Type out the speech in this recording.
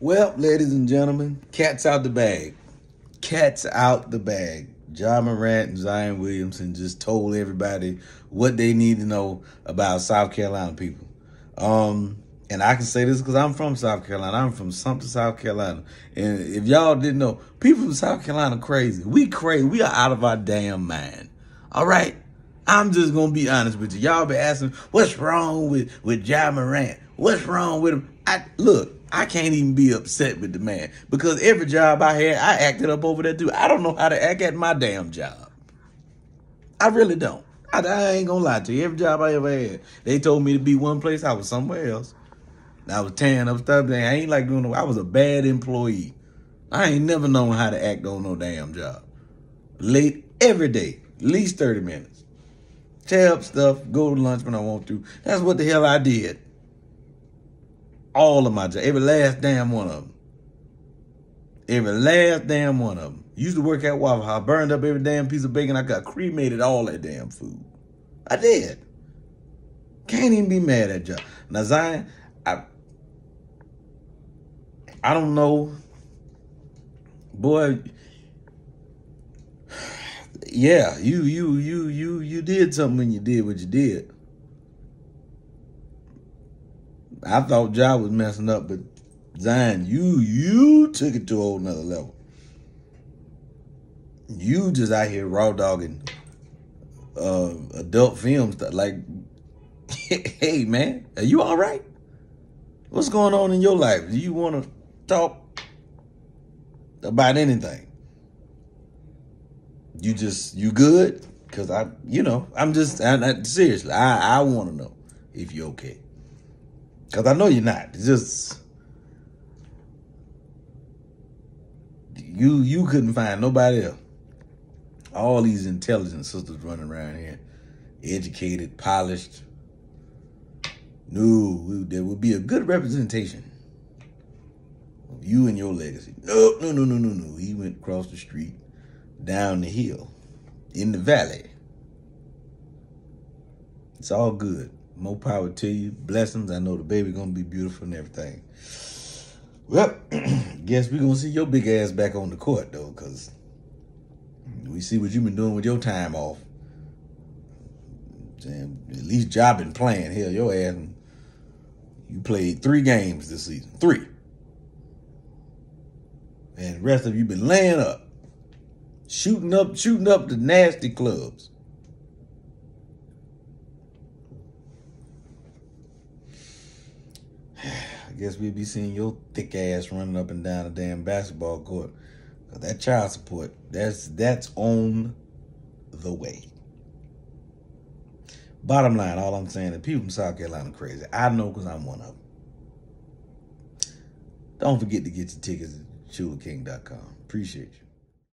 Well, ladies and gentlemen, cat's out the bag. Cat's out the bag. Ja Morant and Zion Williamson just told everybody what they need to know about South Carolina people. Um, and I can say this because I'm from South Carolina. I'm from Sumter, South Carolina. And if y'all didn't know, people from South Carolina crazy. We crazy. We are out of our damn mind. All right? I'm just gonna be honest with you. Y'all be asking, what's wrong with with Ja Morant? What's wrong with him? I look, I can't even be upset with the man because every job I had, I acted up over there too. I don't know how to act at my damn job. I really don't. I, I ain't gonna lie to you. Every job I ever had, they told me to be one place, I was somewhere else. I was tearing up stuff. I ain't like doing no. I was a bad employee. I ain't never known how to act on no damn job. Late every day, at least 30 minutes. Tear up stuff, go to lunch when I want to. That's what the hell I did. All of my jobs, every last damn one of them. Every last damn one of them. Used to work at Waffle House, burned up every damn piece of bacon. I got cremated all that damn food. I did. Can't even be mad at y'all. Now Zion, I I don't know. Boy, yeah, you you you you you did something when you did what you did. I thought Ja was messing up, but Zion, you you took it to a whole nother level. You just out here raw dogging uh, adult films stuff. Like, hey man, are you all right? What's going on in your life? Do you want to talk about anything? You just you good? Cause I, you know, I'm just I, I, seriously. I I want to know if you're okay. Cause I know you're not. It's just you you couldn't find nobody else. All these intelligent sisters running around here, educated, polished. No, there would be a good representation of you and your legacy. No, no, no, no, no, no. He went across the street, down the hill, in the valley. It's all good. More power to you. Blessings. I know the baby gonna be beautiful and everything. Well, guess we gonna see your big ass back on the court though, cause we see what you've been doing with your time off. Damn, at least Ja been playing. Hell, your ass, you played three games this season. Three. And the rest of you been laying up. Shooting up, shooting up the nasty clubs. I guess we'll be seeing your thick ass running up and down the damn basketball court. That child support, that's that's on the way. Bottom line, all I'm saying is people from South Carolina are crazy. I know because I'm one of them. Don't forget to get your tickets at shulerking.com. Appreciate you.